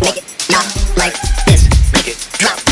Make it not like this. Make it drop.